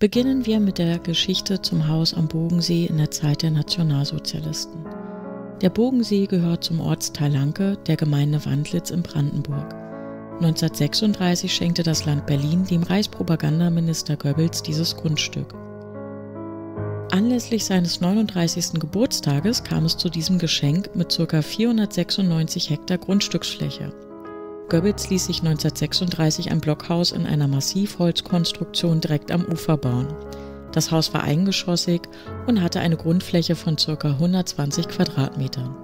Beginnen wir mit der Geschichte zum Haus am Bogensee in der Zeit der Nationalsozialisten. Der Bogensee gehört zum Ortsteil Lanke der Gemeinde Wandlitz in Brandenburg. 1936 schenkte das Land Berlin dem Reichspropagandaminister Goebbels dieses Grundstück. Anlässlich seines 39. Geburtstages kam es zu diesem Geschenk mit ca. 496 Hektar Grundstücksfläche. Goebbels ließ sich 1936 ein Blockhaus in einer Massivholzkonstruktion direkt am Ufer bauen. Das Haus war eingeschossig und hatte eine Grundfläche von ca. 120 Quadratmetern.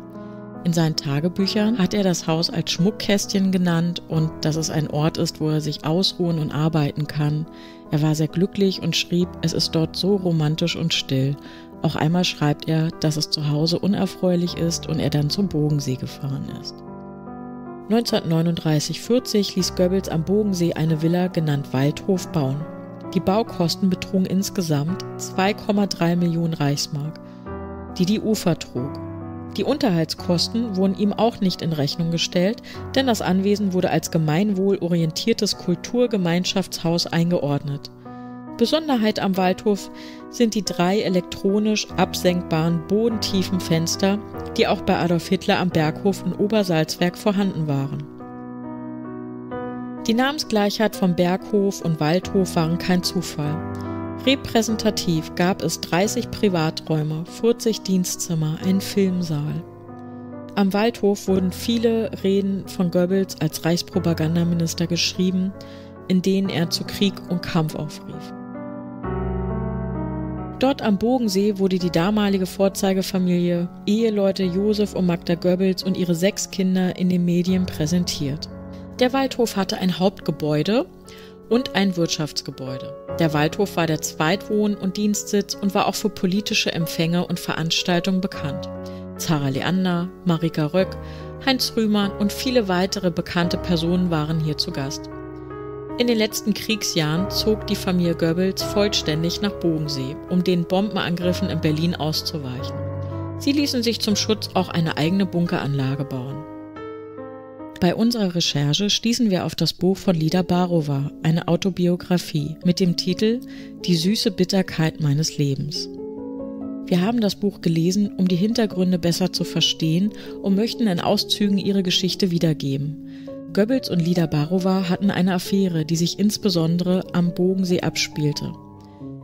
In seinen Tagebüchern hat er das Haus als Schmuckkästchen genannt und dass es ein Ort ist, wo er sich ausruhen und arbeiten kann. Er war sehr glücklich und schrieb, es ist dort so romantisch und still. Auch einmal schreibt er, dass es zu Hause unerfreulich ist und er dann zum Bogensee gefahren ist. 1939-40 ließ Goebbels am Bogensee eine Villa genannt Waldhof bauen. Die Baukosten betrugen insgesamt 2,3 Millionen Reichsmark, die die Ufer trug. Die Unterhaltskosten wurden ihm auch nicht in Rechnung gestellt, denn das Anwesen wurde als gemeinwohlorientiertes Kulturgemeinschaftshaus eingeordnet. Besonderheit am Waldhof sind die drei elektronisch absenkbaren bodentiefen Fenster, die auch bei Adolf Hitler am Berghof in Obersalzwerk vorhanden waren. Die Namensgleichheit vom Berghof und Waldhof waren kein Zufall. Repräsentativ gab es 30 Privaträume, 40 Dienstzimmer, einen Filmsaal. Am Waldhof wurden viele Reden von Goebbels als Reichspropagandaminister geschrieben, in denen er zu Krieg und Kampf aufrief. Dort am Bogensee wurde die damalige Vorzeigefamilie, Eheleute Josef und Magda Goebbels und ihre sechs Kinder in den Medien präsentiert. Der Waldhof hatte ein Hauptgebäude und ein Wirtschaftsgebäude. Der Waldhof war der Zweitwohn- und Dienstsitz und war auch für politische Empfänge und Veranstaltungen bekannt. Zara Leander, Marika Röck, Heinz Rühmann und viele weitere bekannte Personen waren hier zu Gast. In den letzten Kriegsjahren zog die Familie Goebbels vollständig nach Bogensee, um den Bombenangriffen in Berlin auszuweichen. Sie ließen sich zum Schutz auch eine eigene Bunkeranlage bauen. Bei unserer Recherche stießen wir auf das Buch von Lida Barova, eine Autobiografie, mit dem Titel Die süße Bitterkeit meines Lebens. Wir haben das Buch gelesen, um die Hintergründe besser zu verstehen und möchten in Auszügen ihre Geschichte wiedergeben. Goebbels und Lida Barova hatten eine Affäre, die sich insbesondere am Bogensee abspielte.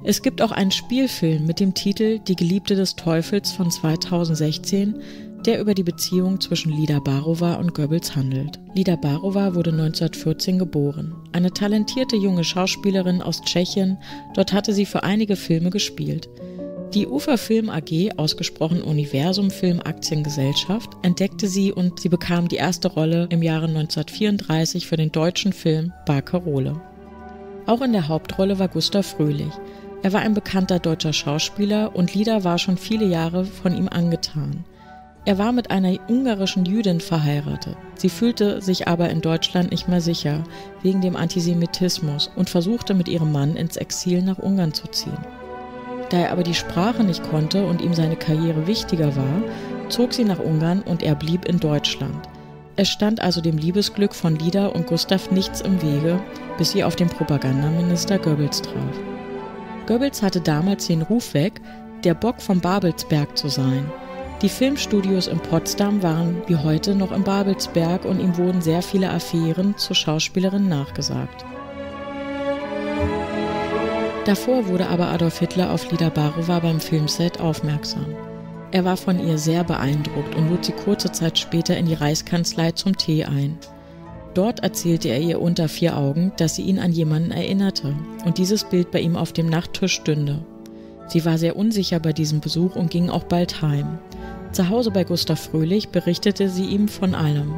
Es gibt auch einen Spielfilm mit dem Titel Die Geliebte des Teufels von 2016, der über die Beziehung zwischen Lida Barova und Goebbels handelt. Lida Barova wurde 1914 geboren. Eine talentierte junge Schauspielerin aus Tschechien, dort hatte sie für einige Filme gespielt. Die Ufer Film AG, ausgesprochen Universum Film Aktiengesellschaft, entdeckte sie und sie bekam die erste Rolle im Jahre 1934 für den deutschen Film Barcarole. Auch in der Hauptrolle war Gustav Fröhlich. Er war ein bekannter deutscher Schauspieler und Lida war schon viele Jahre von ihm angetan. Er war mit einer ungarischen Jüdin verheiratet. Sie fühlte sich aber in Deutschland nicht mehr sicher, wegen dem Antisemitismus und versuchte mit ihrem Mann ins Exil nach Ungarn zu ziehen. Da er aber die Sprache nicht konnte und ihm seine Karriere wichtiger war, zog sie nach Ungarn und er blieb in Deutschland. Es stand also dem Liebesglück von Lida und Gustav nichts im Wege, bis sie auf den Propagandaminister Goebbels traf. Goebbels hatte damals den Ruf weg, der Bock vom Babelsberg zu sein – die Filmstudios in Potsdam waren wie heute noch in Babelsberg und ihm wurden sehr viele Affären zur Schauspielerin nachgesagt. Davor wurde aber Adolf Hitler auf Lida Barova beim Filmset aufmerksam. Er war von ihr sehr beeindruckt und lud sie kurze Zeit später in die Reichskanzlei zum Tee ein. Dort erzählte er ihr unter vier Augen, dass sie ihn an jemanden erinnerte und dieses Bild bei ihm auf dem Nachttisch stünde. Sie war sehr unsicher bei diesem Besuch und ging auch bald heim. Zu Hause bei Gustav Fröhlich berichtete sie ihm von allem.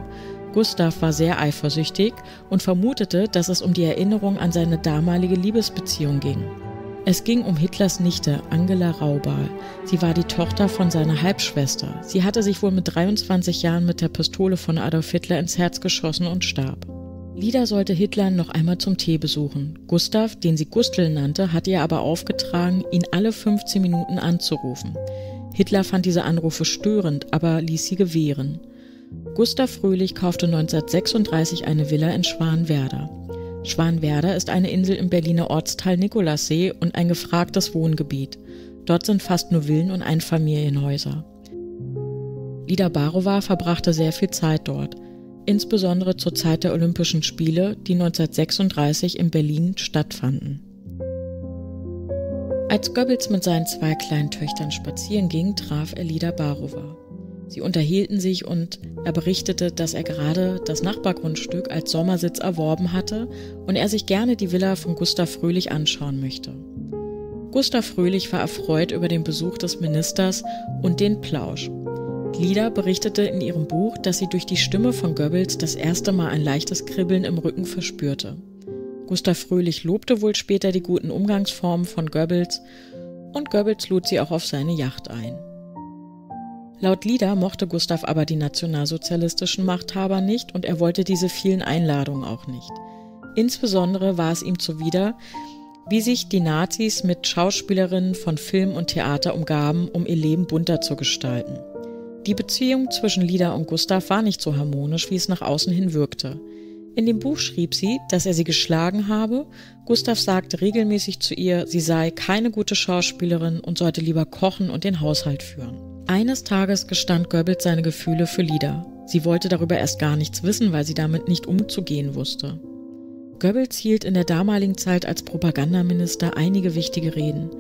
Gustav war sehr eifersüchtig und vermutete, dass es um die Erinnerung an seine damalige Liebesbeziehung ging. Es ging um Hitlers Nichte, Angela Raubal. Sie war die Tochter von seiner Halbschwester. Sie hatte sich wohl mit 23 Jahren mit der Pistole von Adolf Hitler ins Herz geschossen und starb. Lida sollte Hitler noch einmal zum Tee besuchen. Gustav, den sie Gustl nannte, hatte ihr aber aufgetragen, ihn alle 15 Minuten anzurufen. Hitler fand diese Anrufe störend, aber ließ sie gewähren. Gustav Fröhlich kaufte 1936 eine Villa in Schwanwerder. Schwanwerder ist eine Insel im Berliner Ortsteil Nikolassee und ein gefragtes Wohngebiet. Dort sind fast nur Villen und Einfamilienhäuser. Lida Barova verbrachte sehr viel Zeit dort, insbesondere zur Zeit der Olympischen Spiele, die 1936 in Berlin stattfanden. Als Goebbels mit seinen zwei kleinen Töchtern spazieren ging, traf er Lida Barova. Sie unterhielten sich und er berichtete, dass er gerade das Nachbargrundstück als Sommersitz erworben hatte und er sich gerne die Villa von Gustav Fröhlich anschauen möchte. Gustav Fröhlich war erfreut über den Besuch des Ministers und den Plausch. Lida berichtete in ihrem Buch, dass sie durch die Stimme von Goebbels das erste Mal ein leichtes Kribbeln im Rücken verspürte. Gustav Fröhlich lobte wohl später die guten Umgangsformen von Goebbels und Goebbels lud sie auch auf seine Yacht ein. Laut Lieder mochte Gustav aber die nationalsozialistischen Machthaber nicht und er wollte diese vielen Einladungen auch nicht. Insbesondere war es ihm zuwider, wie sich die Nazis mit Schauspielerinnen von Film und Theater umgaben, um ihr Leben bunter zu gestalten. Die Beziehung zwischen Lida und Gustav war nicht so harmonisch, wie es nach außen hin wirkte. In dem Buch schrieb sie, dass er sie geschlagen habe. Gustav sagte regelmäßig zu ihr, sie sei keine gute Schauspielerin und sollte lieber kochen und den Haushalt führen. Eines Tages gestand Goebbels seine Gefühle für Lida. Sie wollte darüber erst gar nichts wissen, weil sie damit nicht umzugehen wusste. Goebbels hielt in der damaligen Zeit als Propagandaminister einige wichtige Reden.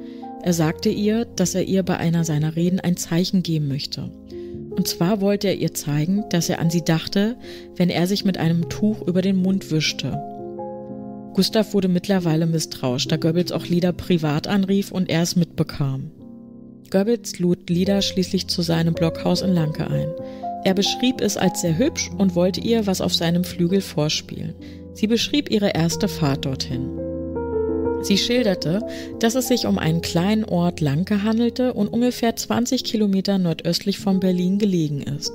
Er sagte ihr, dass er ihr bei einer seiner Reden ein Zeichen geben möchte. Und zwar wollte er ihr zeigen, dass er an sie dachte, wenn er sich mit einem Tuch über den Mund wischte. Gustav wurde mittlerweile misstrauisch, da Goebbels auch Lieder privat anrief und er es mitbekam. Goebbels lud Lida schließlich zu seinem Blockhaus in Lanke ein. Er beschrieb es als sehr hübsch und wollte ihr was auf seinem Flügel vorspielen. Sie beschrieb ihre erste Fahrt dorthin. Sie schilderte, dass es sich um einen kleinen Ort Lanke handelte und ungefähr 20 Kilometer nordöstlich von Berlin gelegen ist.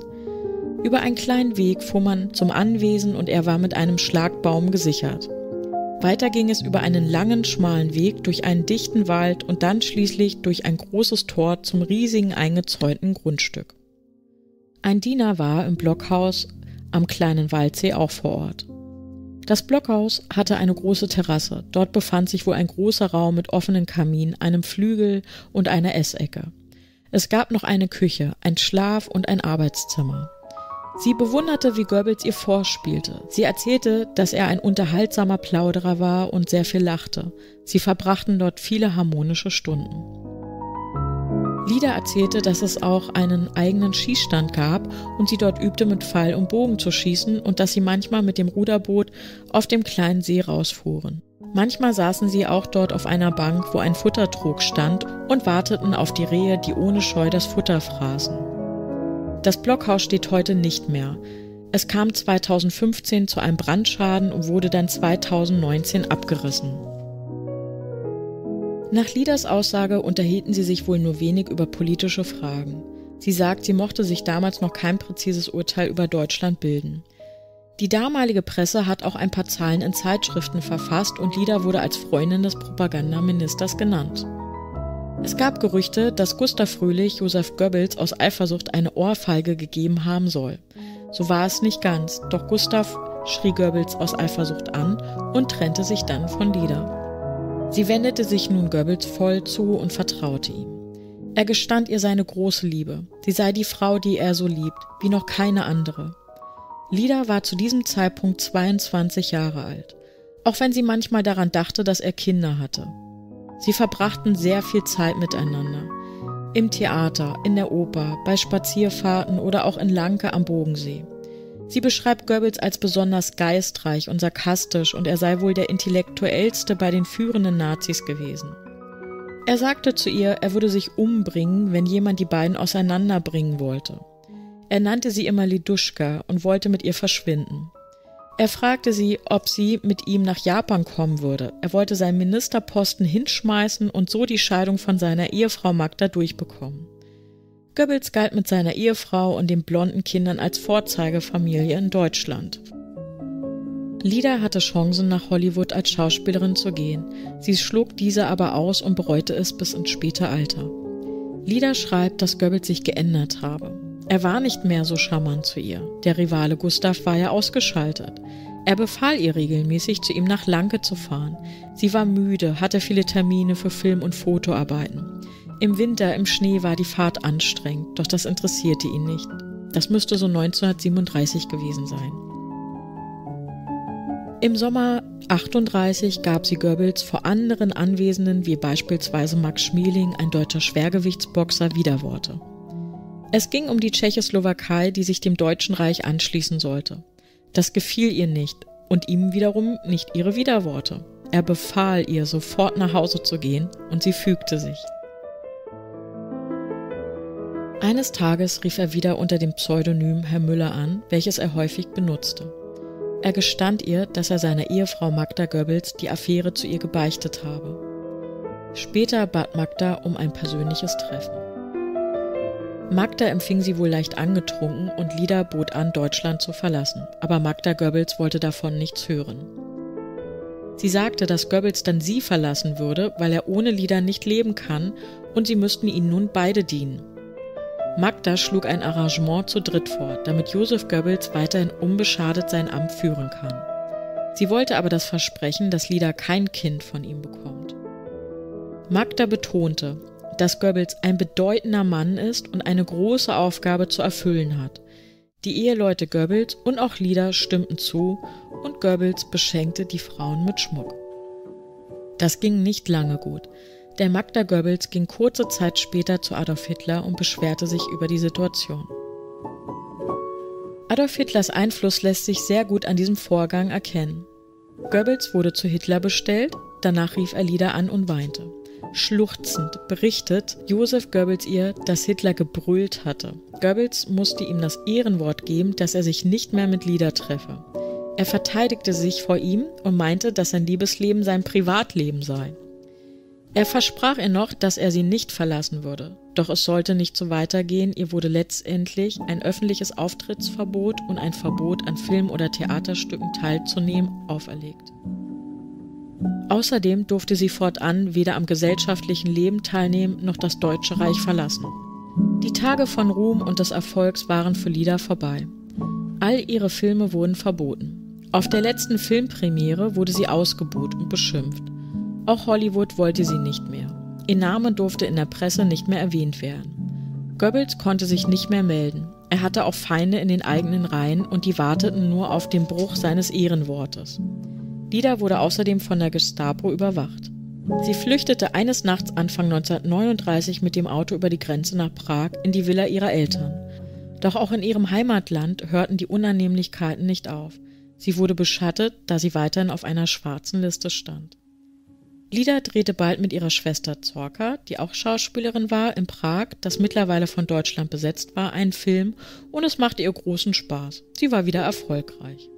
Über einen kleinen Weg fuhr man zum Anwesen und er war mit einem Schlagbaum gesichert. Weiter ging es über einen langen, schmalen Weg durch einen dichten Wald und dann schließlich durch ein großes Tor zum riesigen eingezäunten Grundstück. Ein Diener war im Blockhaus am kleinen Waldsee auch vor Ort. Das Blockhaus hatte eine große Terrasse. Dort befand sich wohl ein großer Raum mit offenen Kamin, einem Flügel und einer Essecke. Es gab noch eine Küche, ein Schlaf- und ein Arbeitszimmer. Sie bewunderte, wie Goebbels ihr vorspielte. Sie erzählte, dass er ein unterhaltsamer Plauderer war und sehr viel lachte. Sie verbrachten dort viele harmonische Stunden. Lida erzählte, dass es auch einen eigenen Schießstand gab und sie dort übte, mit Pfeil und Bogen zu schießen und dass sie manchmal mit dem Ruderboot auf dem kleinen See rausfuhren. Manchmal saßen sie auch dort auf einer Bank, wo ein Futtertrog stand und warteten auf die Rehe, die ohne Scheu das Futter fraßen. Das Blockhaus steht heute nicht mehr. Es kam 2015 zu einem Brandschaden und wurde dann 2019 abgerissen. Nach Lidas Aussage unterhielten sie sich wohl nur wenig über politische Fragen. Sie sagt, sie mochte sich damals noch kein präzises Urteil über Deutschland bilden. Die damalige Presse hat auch ein paar Zahlen in Zeitschriften verfasst und Lida wurde als Freundin des Propagandaministers genannt. Es gab Gerüchte, dass Gustav Fröhlich Josef Goebbels aus Eifersucht eine Ohrfeige gegeben haben soll. So war es nicht ganz, doch Gustav schrie Goebbels aus Eifersucht an und trennte sich dann von Lida. Sie wendete sich nun Goebbels voll zu und vertraute ihm. Er gestand ihr seine große Liebe. Sie sei die Frau, die er so liebt, wie noch keine andere. Lida war zu diesem Zeitpunkt 22 Jahre alt, auch wenn sie manchmal daran dachte, dass er Kinder hatte. Sie verbrachten sehr viel Zeit miteinander. Im Theater, in der Oper, bei Spazierfahrten oder auch in Lanke am Bogensee. Sie beschreibt Goebbels als besonders geistreich und sarkastisch und er sei wohl der intellektuellste bei den führenden Nazis gewesen. Er sagte zu ihr, er würde sich umbringen, wenn jemand die beiden auseinanderbringen wollte. Er nannte sie immer Liduschka und wollte mit ihr verschwinden. Er fragte sie, ob sie mit ihm nach Japan kommen würde. Er wollte seinen Ministerposten hinschmeißen und so die Scheidung von seiner Ehefrau Magda durchbekommen. Goebbels galt mit seiner Ehefrau und den blonden Kindern als Vorzeigefamilie in Deutschland. Lida hatte Chancen, nach Hollywood als Schauspielerin zu gehen. Sie schlug diese aber aus und bereute es bis ins späte Alter. Lida schreibt, dass Goebbels sich geändert habe. Er war nicht mehr so charmant zu ihr. Der Rivale Gustav war ja ausgeschaltet. Er befahl ihr regelmäßig, zu ihm nach Lanke zu fahren. Sie war müde, hatte viele Termine für Film- und Fotoarbeiten. Im Winter, im Schnee war die Fahrt anstrengend, doch das interessierte ihn nicht. Das müsste so 1937 gewesen sein. Im Sommer 38 gab sie Goebbels vor anderen Anwesenden wie beispielsweise Max Schmeling, ein deutscher Schwergewichtsboxer, Widerworte. Es ging um die Tschechoslowakei, die sich dem Deutschen Reich anschließen sollte. Das gefiel ihr nicht und ihm wiederum nicht ihre Widerworte. Er befahl ihr, sofort nach Hause zu gehen, und sie fügte sich. Eines Tages rief er wieder unter dem Pseudonym Herr Müller an, welches er häufig benutzte. Er gestand ihr, dass er seiner Ehefrau Magda Goebbels die Affäre zu ihr gebeichtet habe. Später bat Magda um ein persönliches Treffen. Magda empfing sie wohl leicht angetrunken und Lida bot an, Deutschland zu verlassen, aber Magda Goebbels wollte davon nichts hören. Sie sagte, dass Goebbels dann sie verlassen würde, weil er ohne Lida nicht leben kann und sie müssten ihnen nun beide dienen. Magda schlug ein Arrangement zu dritt vor, damit Josef Goebbels weiterhin unbeschadet sein Amt führen kann. Sie wollte aber das Versprechen, dass Lida kein Kind von ihm bekommt. Magda betonte, dass Goebbels ein bedeutender Mann ist und eine große Aufgabe zu erfüllen hat. Die Eheleute Goebbels und auch Lieder stimmten zu und Goebbels beschenkte die Frauen mit Schmuck. Das ging nicht lange gut. Der Magda Goebbels ging kurze Zeit später zu Adolf Hitler und beschwerte sich über die Situation. Adolf Hitlers Einfluss lässt sich sehr gut an diesem Vorgang erkennen. Goebbels wurde zu Hitler bestellt, danach rief er Lieder an und weinte. Schluchzend berichtet Josef Goebbels ihr, dass Hitler gebrüllt hatte. Goebbels musste ihm das Ehrenwort geben, dass er sich nicht mehr mit Lieder treffe. Er verteidigte sich vor ihm und meinte, dass sein Liebesleben sein Privatleben sei. Er versprach ihr noch, dass er sie nicht verlassen würde. Doch es sollte nicht so weitergehen, ihr wurde letztendlich ein öffentliches Auftrittsverbot und ein Verbot an Film- oder Theaterstücken teilzunehmen auferlegt. Außerdem durfte sie fortan weder am gesellschaftlichen Leben teilnehmen noch das Deutsche Reich verlassen. Die Tage von Ruhm und des Erfolgs waren für Lida vorbei. All ihre Filme wurden verboten. Auf der letzten Filmpremiere wurde sie ausgebuht und beschimpft. Auch Hollywood wollte sie nicht mehr. Ihr Name durfte in der Presse nicht mehr erwähnt werden. Goebbels konnte sich nicht mehr melden. Er hatte auch Feinde in den eigenen Reihen und die warteten nur auf den Bruch seines Ehrenwortes. Lida wurde außerdem von der Gestapo überwacht. Sie flüchtete eines Nachts Anfang 1939 mit dem Auto über die Grenze nach Prag in die Villa ihrer Eltern. Doch auch in ihrem Heimatland hörten die Unannehmlichkeiten nicht auf. Sie wurde beschattet, da sie weiterhin auf einer schwarzen Liste stand. Lida drehte bald mit ihrer Schwester Zorka, die auch Schauspielerin war, in Prag, das mittlerweile von Deutschland besetzt war, einen Film und es machte ihr großen Spaß. Sie war wieder erfolgreich.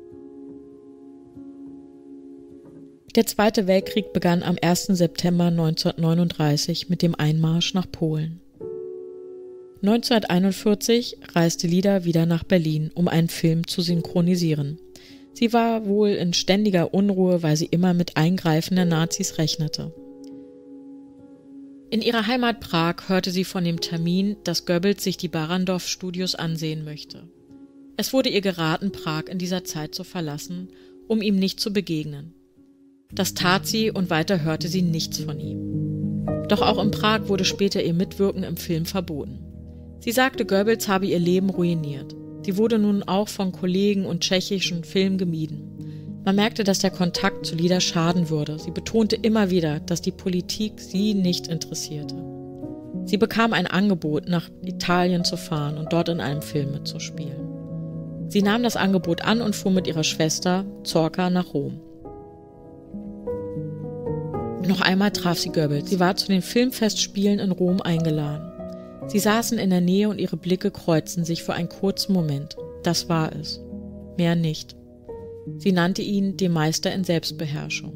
Der Zweite Weltkrieg begann am 1. September 1939 mit dem Einmarsch nach Polen. 1941 reiste Lida wieder nach Berlin, um einen Film zu synchronisieren. Sie war wohl in ständiger Unruhe, weil sie immer mit Eingreifen der Nazis rechnete. In ihrer Heimat Prag hörte sie von dem Termin, dass Goebbels sich die Barrandov-Studios ansehen möchte. Es wurde ihr geraten, Prag in dieser Zeit zu verlassen, um ihm nicht zu begegnen. Das tat sie und weiter hörte sie nichts von ihm. Doch auch in Prag wurde später ihr Mitwirken im Film verboten. Sie sagte, Goebbels habe ihr Leben ruiniert. Sie wurde nun auch von Kollegen und tschechischen Filmen gemieden. Man merkte, dass der Kontakt zu Lieder schaden würde. Sie betonte immer wieder, dass die Politik sie nicht interessierte. Sie bekam ein Angebot, nach Italien zu fahren und dort in einem Film mitzuspielen. Sie nahm das Angebot an und fuhr mit ihrer Schwester Zorka nach Rom. Noch einmal traf sie Goebbels. Sie war zu den Filmfestspielen in Rom eingeladen. Sie saßen in der Nähe und ihre Blicke kreuzten sich für einen kurzen Moment. Das war es. Mehr nicht. Sie nannte ihn den Meister in Selbstbeherrschung.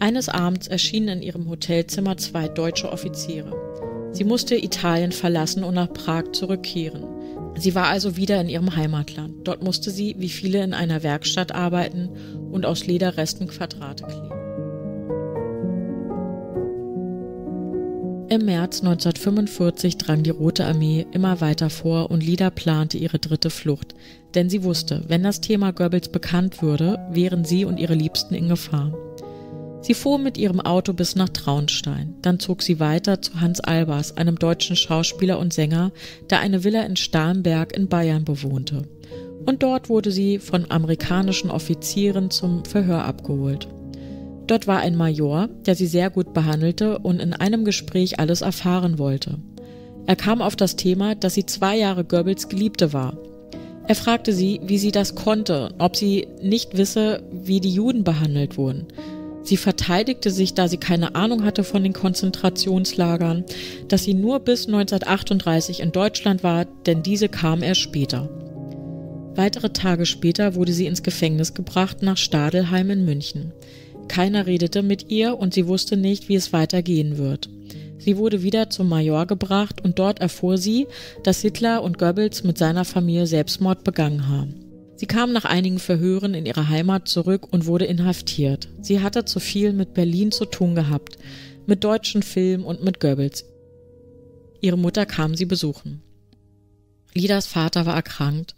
Eines Abends erschienen in ihrem Hotelzimmer zwei deutsche Offiziere. Sie musste Italien verlassen und nach Prag zurückkehren. Sie war also wieder in ihrem Heimatland. Dort musste sie, wie viele in einer Werkstatt arbeiten und aus Lederresten Quadrate kleben. Im März 1945 drang die Rote Armee immer weiter vor und Lida plante ihre dritte Flucht, denn sie wusste, wenn das Thema Goebbels bekannt würde, wären sie und ihre Liebsten in Gefahr. Sie fuhr mit ihrem Auto bis nach Traunstein. Dann zog sie weiter zu Hans Albers, einem deutschen Schauspieler und Sänger, der eine Villa in Starnberg in Bayern bewohnte. Und dort wurde sie von amerikanischen Offizieren zum Verhör abgeholt. Dort war ein Major, der sie sehr gut behandelte und in einem Gespräch alles erfahren wollte. Er kam auf das Thema, dass sie zwei Jahre Goebbels Geliebte war. Er fragte sie, wie sie das konnte, ob sie nicht wisse, wie die Juden behandelt wurden. Sie verteidigte sich, da sie keine Ahnung hatte von den Konzentrationslagern, dass sie nur bis 1938 in Deutschland war, denn diese kam erst später. Weitere Tage später wurde sie ins Gefängnis gebracht nach Stadelheim in München. Keiner redete mit ihr und sie wusste nicht, wie es weitergehen wird. Sie wurde wieder zum Major gebracht und dort erfuhr sie, dass Hitler und Goebbels mit seiner Familie Selbstmord begangen haben. Sie kam nach einigen Verhören in ihre Heimat zurück und wurde inhaftiert. Sie hatte zu viel mit Berlin zu tun gehabt, mit deutschen Filmen und mit Goebbels. Ihre Mutter kam sie besuchen. Lidas Vater war erkrankt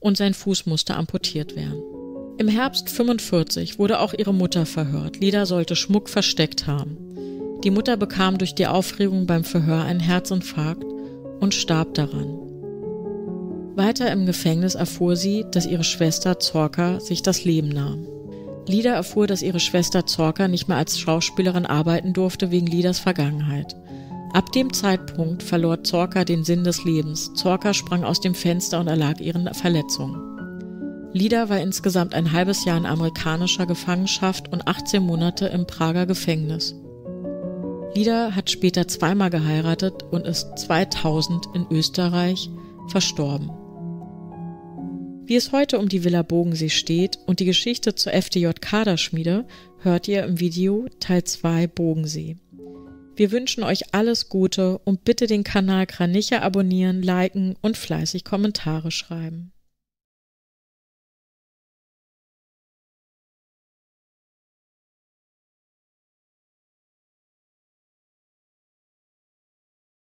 und sein Fuß musste amputiert werden. Im Herbst 45 wurde auch ihre Mutter verhört. Lida sollte Schmuck versteckt haben. Die Mutter bekam durch die Aufregung beim Verhör einen Herzinfarkt und starb daran. Weiter im Gefängnis erfuhr sie, dass ihre Schwester Zorka sich das Leben nahm. Lida erfuhr, dass ihre Schwester Zorka nicht mehr als Schauspielerin arbeiten durfte wegen Lidas Vergangenheit. Ab dem Zeitpunkt verlor Zorka den Sinn des Lebens. Zorka sprang aus dem Fenster und erlag ihren Verletzungen. Lida war insgesamt ein halbes Jahr in amerikanischer Gefangenschaft und 18 Monate im Prager Gefängnis. Lida hat später zweimal geheiratet und ist 2000 in Österreich verstorben. Wie es heute um die Villa Bogensee steht und die Geschichte zur FDJ Kaderschmiede hört ihr im Video Teil 2 Bogensee. Wir wünschen euch alles Gute und bitte den Kanal Kranicher abonnieren, liken und fleißig Kommentare schreiben.